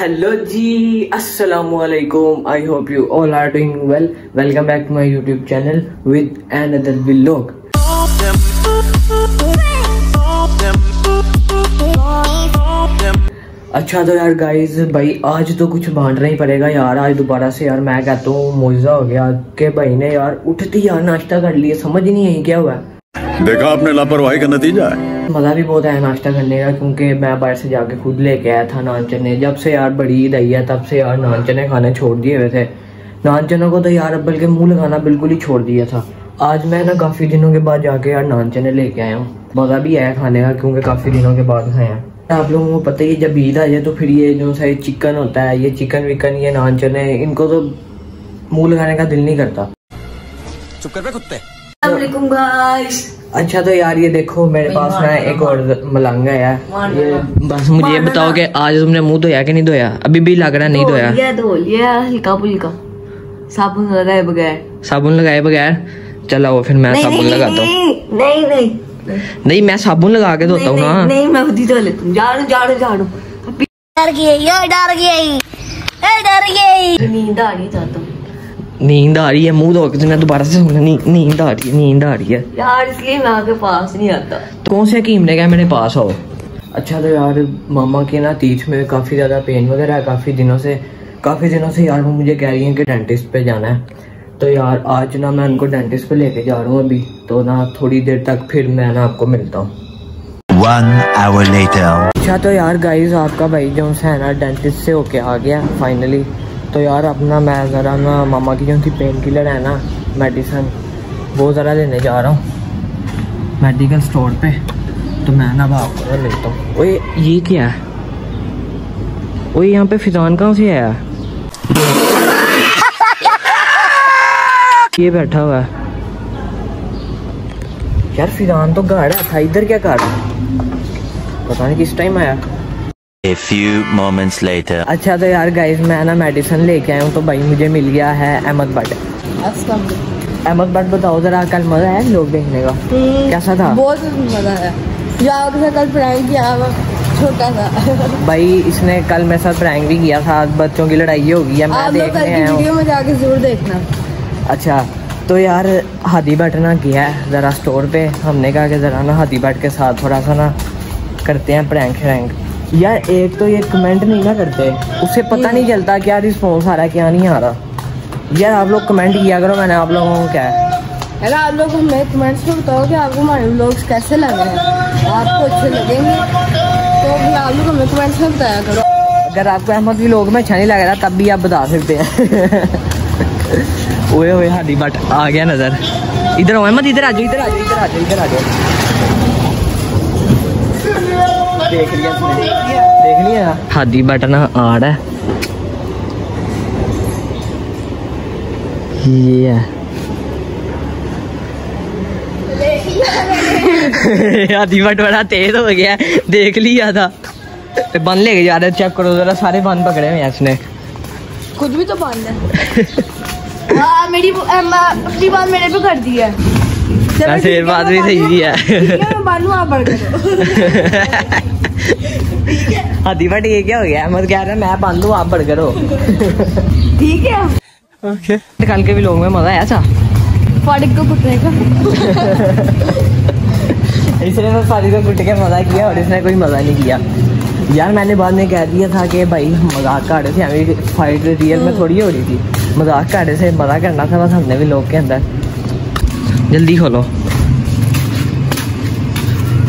Hello जी अस्सलाम वालेकुम I hope you all are doing well welcome back to my YouTube channel with another vlog अच्छा तो यार गाइस भाई, आज तो कुछ बांटना ही पड़ेगा यार। आज दोबारा से यार मैं कहता हूँ मुआवजा हो गया कि भाई ने यार उठती यार नाश्ता कर लिया समझ नहीं आई क्या हुआ। देखा आपने लापरवाही का नतीजा है? मज़ा भी बहुत आया नाश्ता करने का क्योंकि मैं बाहर से जाके खुद लेके आया था नान चने जब से यार बड़ी ईद आई है तब से यार नान चने खाने छोड़ दिए हुए थे। नान चनों को तो यार अब बल्कि मुँह लगाना बिल्कुल ही छोड़ दिया था। आज मैं ना काफ़ी दिनों के बाद जाके यार नान चने लेके आया हूँ। मज़ा भी आया खाने का क्योंकि काफ़ी दिनों के बाद खाए हैं आप लोगों को पता ही जब ईद आ जाए तो फिर ये जो सा चिकन होता है ये चिकन विकन ये नान चने इनको तो मुँह लगाने का दिल नहीं करता। चुप कर कुत्ते। गाइस। अच्छा तो यार ये देखो मेरे पास ना एक और मलंगा है ये बस मुझे ये बताओ कि आज तुमने मुँह धोया कि नहीं धोया? अभी भी लग रहा नहीं धोया। धो लिया हल्का फुल्का साबुन लगाए बगैर। साबुन लगाए बगैर? चलो फिर मैं साबुन लगाता हूँ। नहीं नहीं नहीं। नहीं मैं साबुन लगा के धोता हूँ ना। नहीं मैं खुद ही धो लेता हूँ। झाड़ू झाड़ू झाड़ू। डर गई डर गई। डर गई। नींद आ रही था तो नींद आ रही है मुँह धो के तूने दोबारा से सुनना नी, नींद आ रही है नींद आ रही है यार इसलिए मैं आपके पास नहीं आता तो कौन से हकीम ने कहा मेरे पास हो अच्छा तो यार मामा के ना तीथ में काफ़ी ज़्यादा पेन वगैरह है काफ़ी दिनों से काफ़ी दिनों से यार वो मुझे कह रही हैं कि डेंटिस्ट पे जाना है। तो यार आज ना मैं उनको डेंटिस्ट पे लेके जा रहा हूँ अभी तो ना थोड़ी देर तक फिर मैं ना आपको मिलता हूँ। One hour later. अच्छा तो यार गाइस आपका भाई जो है ना डेंटिस्ट से होके आ गया फाइनली तो यार अपना मैं ज़रा ना मामा की जो उनकी पेन किलर है ना मेडिसन वो ज़रा लेने जा रहा हूँ। मेडिकल स्टोर पे। तो मैं ना आपको ना लेता हूँ। ओए, ये क्या है? ओए, यहाँ पे फिजान कहाँ से आया? ये बैठा हुआ है। यार फिजान तो गाड़ा था इधर क्या कर है? पता नहीं किस टाइम आया। A few moments later. अच्छा तो यार गाइस मैं ना मेडिसिन लेके आया हूँ तो भाई मुझे मिल गया है अहमद भट्ट। अहमद भट्ट बताओ जरा कल मज़ा है लोग देखने का? कैसा था? बहुत मज़ा आया। यार कल प्रैंक किया छोटा सा भाई इसने कल मेरे साथ प्रैंक भी किया था बच्चों की लड़ाई हो गई है मैं आप लोग कल की वीडियो में जाके ज़रूर देखना। अच्छा तो यार हादी भट्ट ना गया है ज़रा स्टोर पे। हमने कहा कि ज़रा ना हादी भट्ट के साथ थोड़ा सा ना करते हैं प्रैंक श्रैंक यार एक तो ये कमेंट नहीं ना करते। उससे पता नहीं चलता क्या रिस्पॉन्स आ रहा है क्या नहीं आ रहा। यार आप लोग कमेंट किया करो मैंने आप लोगों को क्या है। अगर आप लोग हमें कमेंट्स में बताओ कि आपको हमारे व्लॉग्स कैसे लग रहे हैं। आपको अच्छे लगेंगे? तो फिर आप लोग हमें कमेंट्स में बताया करो। अगर आपको अहमद भी लोग में अच्छा नहीं लग रहा तब भी आप बता सकते हैं। ओए ओए हादी भट्ट आ गया नज़र। इधर अहमद इधर आ जाओ इधर आ जाओ इधर आ जाओ इधर आ जाओ। देख लिया देख लिया। हादी भट्ट ना आड़ है। ये है। हादी भट्ट बड़ा तेज हो गया देख लिया था। बन लेके जा रहे चेक करो जरा सारे बन पकड़े हुए हैं इसने। खुद भी तो बंद है। हाँ मेरी अपनी बात मेरे पे कर दी है। है, बात भी सही है। ठीक है, आप बढ़ करो हादी ये क्या हो गया? अहमद कह रहा है मैं बंद हूँ आप बढ़ करो ठीक है। ओके। कल के भी लोग में मज़ा आया था फाटिक को कुटने का। इसने तो सारी को कुट के मज़ा किया और इसने कोई मज़ा नहीं किया। यार मैंने बाद में कह दिया था कि भाई मज़ाक कर रहे थे हमें फाइट रियल में थोड़ी हो रही थी। मज़ाक कर रहे थे मज़ा करना था बस हमने भी लोग के अंदर। जल्दी खोलो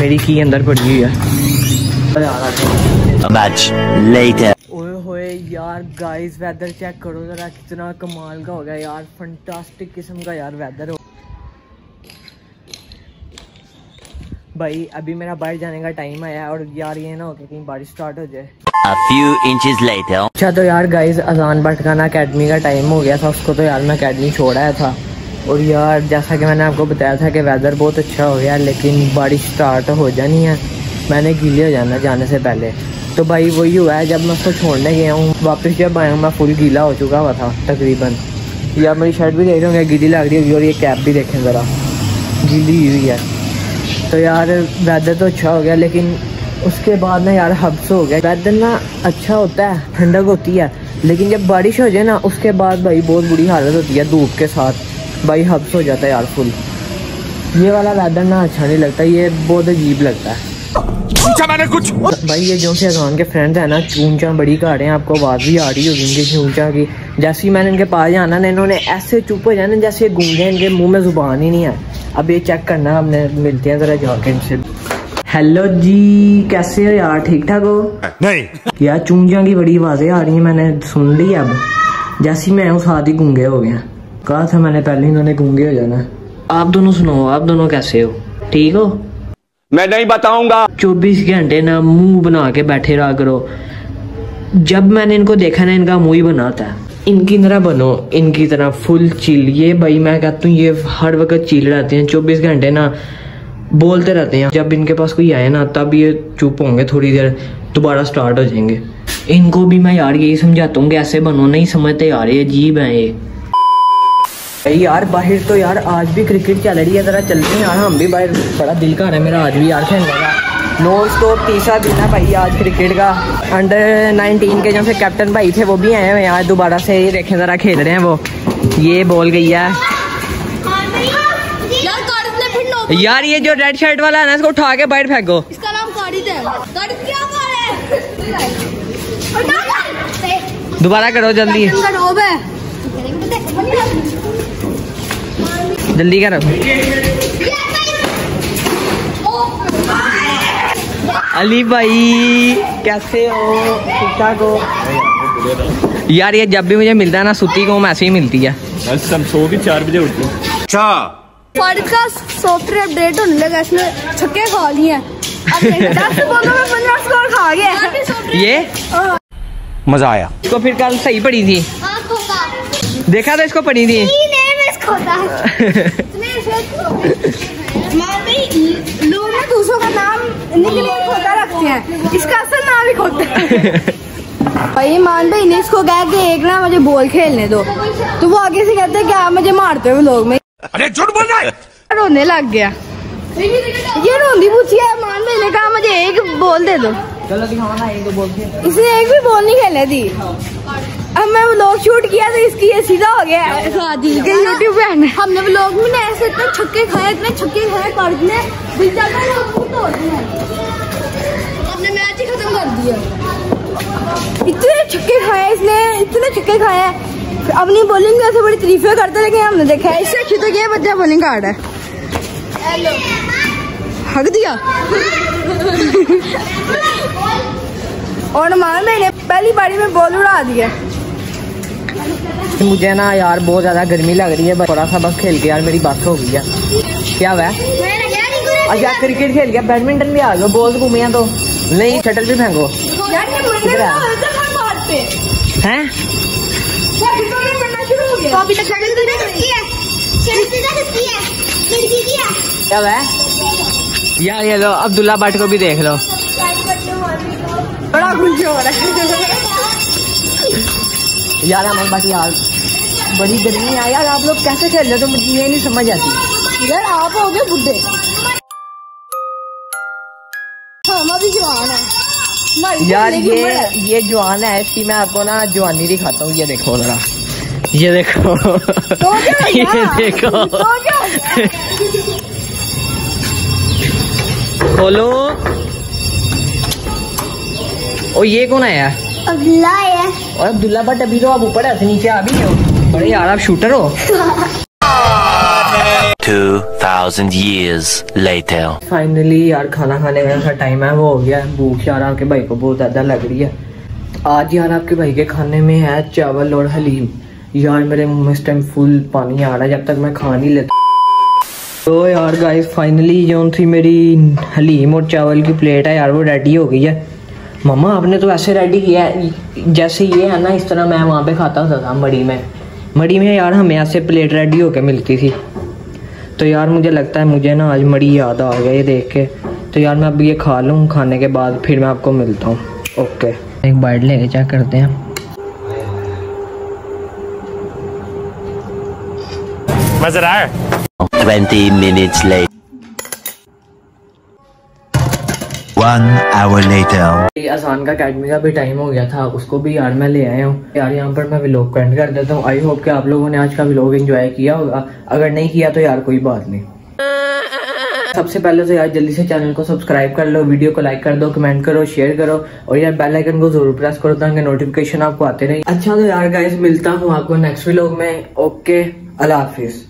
मेरी की अंदर पड़ी हुई है Much later. ओए होए यार गाइस वेदर चेक करो जरा कितना कमाल का हो गया यार फंटास्टिक किस्म का यार वेदर हो भाई अभी मेरा बाहर जाने का टाइम आया है और यार ये ना हो कि कहीं बारिश स्टार्ट हो जाए A few inches later. अच्छा तो यार गाइस अजान भटकाना अकेडमी का टाइम हो गया था उसको तो यार मैं अकेडमी छोड़ था और यार, जैसा कि मैंने आपको बताया था कि वेदर बहुत अच्छा हो गया, लेकिन बारिश स्टार्ट हो जानी है। मैंने गीले हो जाना, जाने से पहले। तो भाई, वही हुआ है, जब मैं उसको छोड़ने गया हूँ, वापस जब आया हूँ, मैं फुल गीला हो चुका हुआ था, तकरीबन। यार मेरी शर्ट भी देख रहे होंगे गीली लग रही होगी, और ये कैप भी देखें ज़रा। गीली हुई है। तो यार वेदर तो अच्छा हो गया, लेकिन उसके बाद ना यार हब्स हो गया। वेदर ना अच्छा होता है, ठंडक होती है, लेकिन जब बारिश हो जाए ना, उसके बाद भाई, बहुत बुरी हालत होती है धूप के साथ। भाई हब्स हो जाता है यार फुल। ये वाला वेदर ना अच्छा नहीं लगता ये बहुत अजीब लगता है। भाई ये जो से अजवान के फ्रेंड्स हैं ना चूंचा बड़ी कर रहे हैं आपको आवाज़ भी आ रही होगी इनकी चूंचा की। जैसे ही मैंने इनके पास जाना ना इन्होंने ऐसे चुप हो जाना जैसे गूँगे इनके मुँह में ज़ुबान ही नहीं है। अब ये चेक करना हमने मिलते हैं ज़रा जाके इनसे। हेलो जी कैसे हो यार? ठीक ठाक हो? नहीं। यार चूंजा की बड़ी आवाज़ें आ रही हैं मैंने सुन ली अब। जैसी मैं उस हाथ ही गूँगे हो गया कहा था मैंने पहले इन्होंने गूँगे हो जाना? आप दोनों सुनो आप दोनों कैसे हो? ठीक हो? मैं नहीं बताऊँगा। चौबीस घंटे ना मुँह बना के बैठे रहा करो। जब मैंने इनको देखा ना इनका मुँह ही बनाता है। इनकी तरह बनो इनकी तरह फुल चिल। ये भाई मैं कहता हूँ ये हर वक्त चिल रहते हैं। चौबीस घंटे ना बोलते रहते हैं। जब इनके पास कोई आए ना तब ये चुप होंगे थोड़ी देर दोबारा स्टार्ट हो जाएँगे। इनको भी मैं यार यही समझाता हूँ कि ऐसे बनो? नहीं समझते यार ये अजीब है ये। यार बाहर तो यार आज भी क्रिकेट चल रही है जरा चलते हैं यार हम भी बाहर। बड़ा दिल का है मेरा आज भी यार खेलने का। नॉन स्टॉप तीसरा दिन है भाई आज क्रिकेट का। अंडर 19 के जो से कैप्टन भाई थे वो भी आए हुए हैं आज दोबारा से ये देखें जरा खेल रहे हैं वो। ये बॉल गई है। यार ने नो यार ये जो रेड शर्ट वाला है ना इसको उठा के बाहर फेंको। इसका नाम दोबारा करो जल्दी। जल्दी करो। अली भाई कैसे हो? ठीक ठाक हो? यार ये जब भी मुझे मिलता है ना सुती को ऐसे ही मिलती है। सो भी चार बजे उठते अच्छा। का सॉफ्टवेयर अपडेट होने लगा इसने छक्के खा लिए। हैं। अब देखो, दस बॉलों में स्कोर खा गया ये? मज़ा आया। तो फिर कल सही पड़ी थी? देखा था इसको पड़ी थी लोग ना दूसरों का नाम निकले खोता रखते हैं। इसका असल नाम ही खोता है। भाई मान भाई ने इसको कहा कि एक ना मुझे बॉल खेलने दो। तो वो आगे से कहते हैं कि आप मुझे मारते हो लोग में। अरे झूठ बोल रहा है? रोने लग गया। ये रोंदी पूछी है मान भाई ने कहा मुझे एक बॉल दे दो। चलो दिखाओ ना एक दो बोल के इसने एक भी बॉल नहीं खेलने दी। अब मैं व्लॉग शूट किया तो इसकी ये सीधा हो गया। इसके यूट्यूब पे हमने व्लॉग में ना ऐसे इतने छक्के खाए इतने छक्के खाए कार्ड ने है दिए हमने मैच ही खत्म कर दिया। इतने छक्के खाए इसने इतने छक्के खाए। अपनी बॉलिंग ऐसे बड़ी तारीफें करते लेकिन हमने देखा है। इससे अच्छी तो क्या बच्चा बॉलिंग कार्ड है। हक दिया। और मान मैंने पहली बारी में बॉल उड़ा दिया मुझे ना यार बहुत ज़्यादा गर्मी लग रही है थोड़ा सा बस खेल के यार मेरी बात हो गई है। क्या हुआ? अच्छा क्रिकेट खेल गया बैडमिंटन भी आ लो बॉल घूमे तो। नहीं शटल भी फेंको। किधर तो तो अभी तक शटल तो है? क्या हुआ? यार ये लो अब्दुल्ला भट्ट को भी देख लो। बड़ा खुश हो रहा है। यार हमारे पास यार बड़ी गर्मी है यार आप लोग कैसे खेल रहे हो? तो मुझे ये नहीं समझ आती। यार आप हो गए बुढ़े। हम अभी जवान है। यार ये है। ये जवान है इसकी मैं आपको ना जवानी दिखाता हूँ। ये देखो जरा। ये देखो। तो ये देखो। तो खोलो ओ ये कौन आया अगला है। और अब्दुल्ला भट्ट अभी तो आप ऊपर है नीचे आ भी हो। बड़े यार आप शूटर हो। 2,000 years later. फाइनली यार खाना खाने का ऐसा टाइम है वो हो गया है। भूख यार आपके भाई को बहुत ज़्यादा लग रही है। आज यार आपके भाई के खाने में है चावल और हलीम। यार मेरे मुँह में इस टाइम फुल पानी आ रहा है जब तक मैं खा नहीं लेता। तो यार गाइस फाइनली जो थी मेरी हलीम और चावल की प्लेट है। यार वो रेडी हो गई है। मम्मा आपने तो ऐसे रेडी किया है। जैसे ये है ना इस तरह मैं वहाँ पे खाता होता था मड़ी में। मड़ी में यार हमें ऐसे प्लेट रेडी होके मिलती थी। तो यार मुझे लगता है मुझे ना आज मड़ी याद आ गया ये देख के। तो यार मैं अब ये खा लूँ खाने के बाद फिर मैं आपको मिलता हूँ। ओके एक बाइट लेके चेक करते हैं। मज़ा आ रहा 20 minutes later. One hour later. आसान का अकेडमी का भी टाइम हो गया था, उसको भी यार मैं ले आया हूँ। यार यहाँ पर मैं व्लॉग को कर देता हूँ। आई होप कि आप लोगों ने आज का व्लॉग एंजॉय किया होगा। अगर नहीं किया तो यार कोई बात नहीं। सबसे पहले तो यार जल्दी से चैनल को सब्सक्राइब कर लो वीडियो को लाइक कर दो कमेंट करो शेयर करो और यार बेल आइकन को ज़रूर प्रेस करो ताकि नोटिफिकेशन आपको आते रहे। अच्छा तो यार गाइस मिलता हूँ आपको नेक्स्ट व्लॉग में। ओके अल्लाह हाफिज।